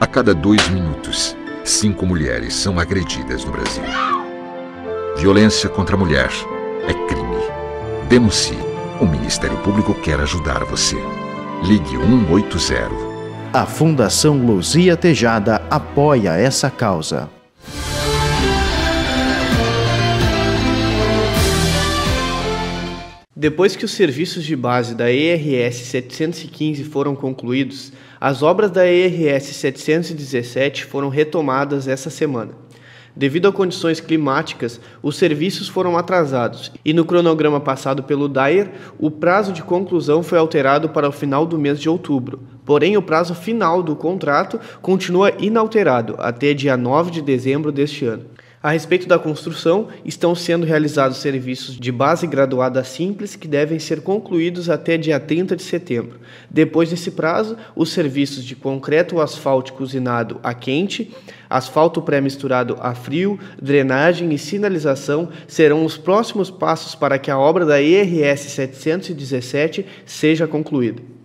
A cada dois minutos, cinco mulheres são agredidas no Brasil. Violência contra a mulher é crime. Denuncie. O Ministério Público quer ajudar você. Ligue 180. A Fundação Luzia Tejada apoia essa causa. Depois que os serviços de base da ERS 715 foram concluídos, as obras da ERS 717 foram retomadas essa semana. Devido a condições climáticas, os serviços foram atrasados e no cronograma passado pelo DAIR, o prazo de conclusão foi alterado para o final do mês de outubro. Porém, o prazo final do contrato continua inalterado até dia 9 de dezembro deste ano. A respeito da construção, estão sendo realizados serviços de base graduada simples que devem ser concluídos até dia 30 de setembro. Depois desse prazo, os serviços de concreto asfáltico usinado a quente, asfalto pré-misturado a frio, drenagem e sinalização serão os próximos passos para que a obra da ERS 717 seja concluída.